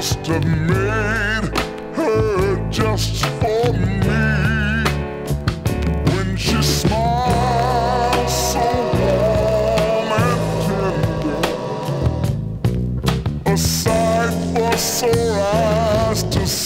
must have made her just for me when she smiles so warm and tender, a sight for sore eyes to see.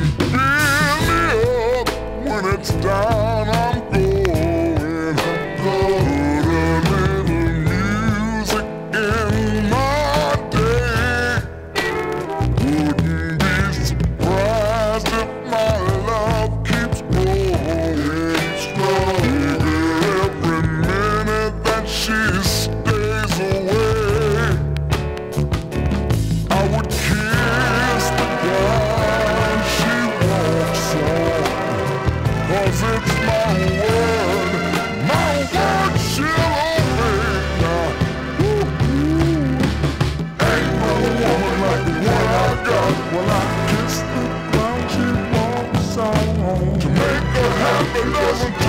and fill me up when it's time. Ele